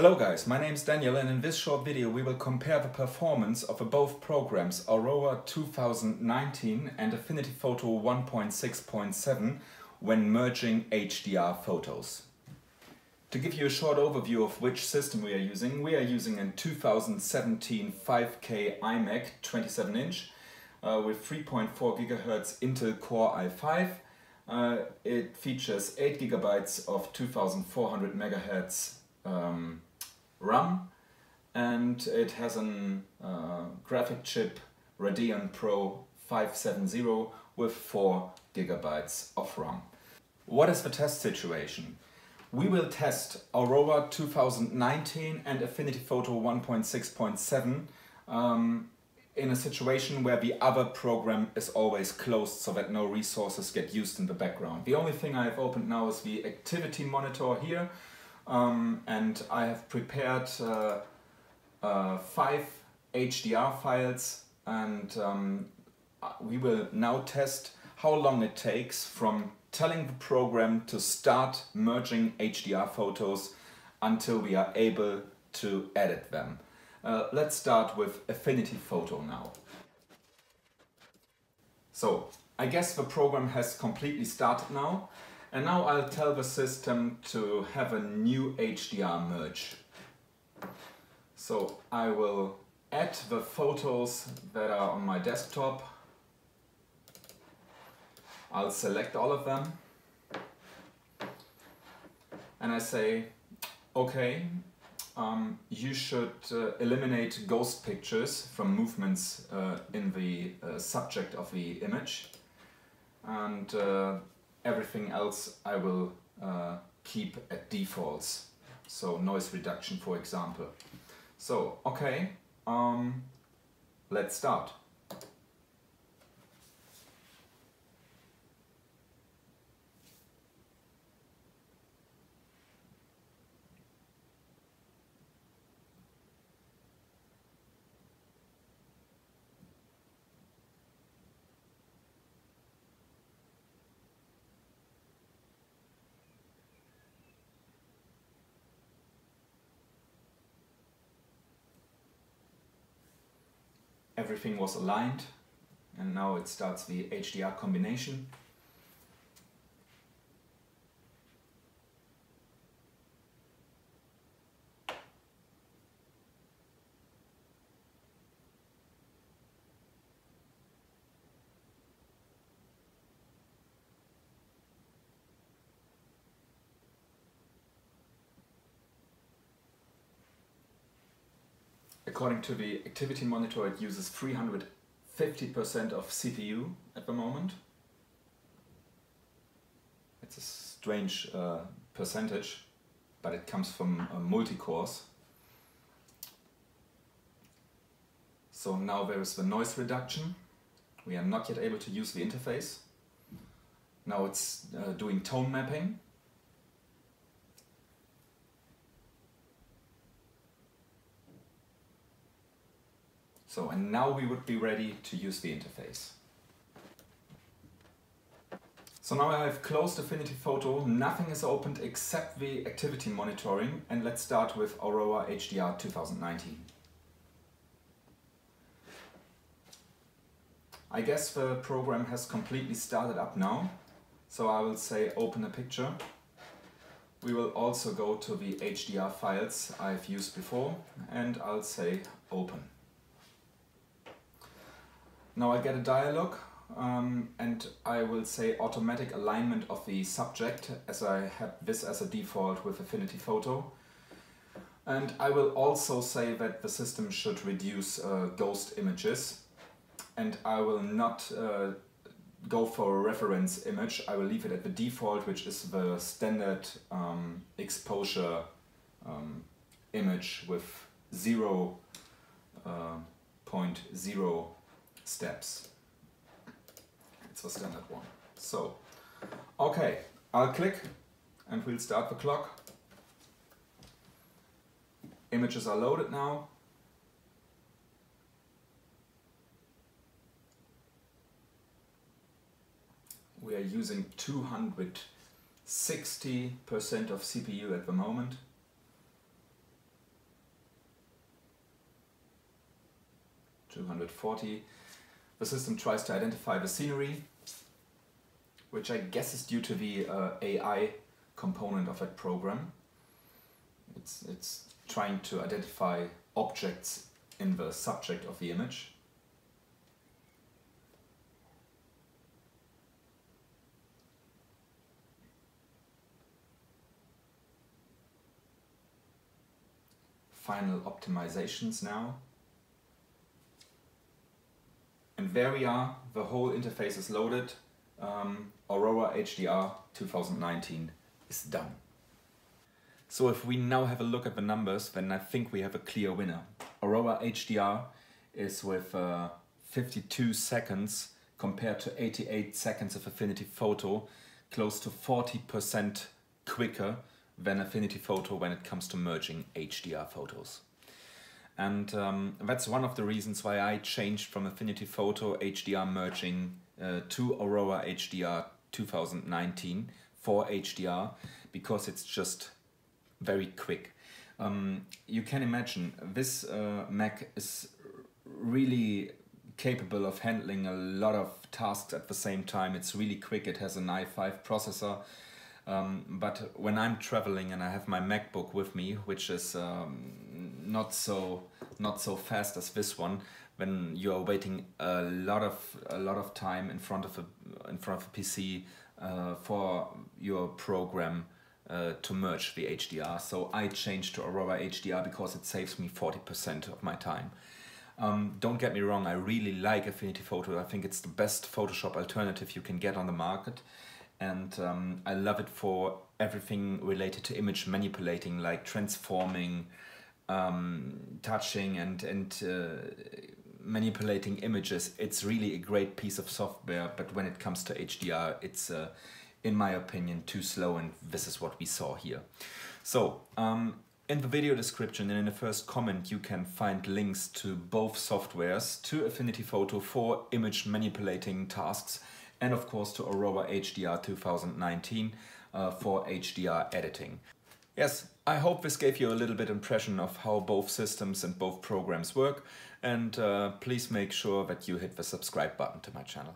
Hello guys, my name is Daniel and in this short video we will compare the performance of both programs Aurora 2019 and Affinity Photo 1.6.7 when merging HDR photos. To give you a short overview of which system we are using, we are using a 2017 5K iMac 27 inch uh, with 3.4 GHz Intel Core i5. Uh, it features 8 GB of 2400 MHz um, RAM and it has a uh, graphic chip Radeon Pro 570 with 4 gigabytes of RAM. What is the test situation? We will test Aurora 2019 and Affinity Photo 1.6.7 um, in a situation where the other program is always closed so that no resources get used in the background. The only thing I have opened now is the activity monitor here um, and I have prepared uh, uh, five HDR files and um, we will now test how long it takes from telling the program to start merging HDR photos until we are able to edit them. Uh, let's start with Affinity Photo now. So, I guess the program has completely started now. And now I'll tell the system to have a new HDR merge. So I will add the photos that are on my desktop. I'll select all of them. And I say, okay, um, you should uh, eliminate ghost pictures from movements uh, in the uh, subject of the image. And uh, everything else I will uh, keep at defaults. So noise reduction, for example. So, okay, um, let's start. Everything was aligned and now it starts the HDR combination. According to the activity monitor, it uses 350% of CPU at the moment. It's a strange uh, percentage, but it comes from uh, multi-cores. So now there is the noise reduction. We are not yet able to use the interface. Now it's uh, doing tone mapping. So, and now we would be ready to use the interface. So now I have closed Affinity Photo, nothing is opened except the activity monitoring and let's start with Aurora HDR 2019. I guess the program has completely started up now, so I will say open a picture. We will also go to the HDR files I've used before and I'll say open. Now I get a dialog um, and I will say automatic alignment of the subject as I have this as a default with Affinity Photo. And I will also say that the system should reduce uh, ghost images and I will not uh, go for a reference image. I will leave it at the default, which is the standard um, exposure um, image with 0, uh, 0.0 steps. It's a standard one. So, okay, I'll click and we'll start the clock. Images are loaded now. We are using 260% of CPU at the moment. Two hundred forty. The system tries to identify the scenery, which I guess is due to the uh, AI component of that program. It's, it's trying to identify objects in the subject of the image. Final optimizations now. Are, the whole interface is loaded. Um, Aurora HDR 2019 is done. So if we now have a look at the numbers, then I think we have a clear winner. Aurora HDR is with uh, 52 seconds compared to 88 seconds of Affinity Photo, close to 40% quicker than Affinity Photo when it comes to merging HDR photos. And um, that's one of the reasons why I changed from Affinity Photo HDR merging uh, to Aurora HDR 2019 for HDR because it's just very quick. Um, you can imagine this uh, Mac is really capable of handling a lot of tasks at the same time. It's really quick. It has an i5 processor. Um, but when I'm traveling and I have my MacBook with me, which is um, not so not so fast as this one, when you are waiting a lot of a lot of time in front of a in front of a PC uh, for your program uh, to merge the HDR. So I changed to Aurora HDR because it saves me 40% of my time. Um, don't get me wrong, I really like Affinity Photo. I think it's the best Photoshop alternative you can get on the market. And um, I love it for everything related to image manipulating, like transforming, um, touching and, and uh, manipulating images. It's really a great piece of software, but when it comes to HDR, it's uh, in my opinion, too slow and this is what we saw here. So, um, in the video description and in the first comment you can find links to both softwares, to Affinity Photo for image manipulating tasks and of course to Aurora HDR 2019 uh, for HDR editing. Yes, I hope this gave you a little bit impression of how both systems and both programs work and uh, please make sure that you hit the subscribe button to my channel.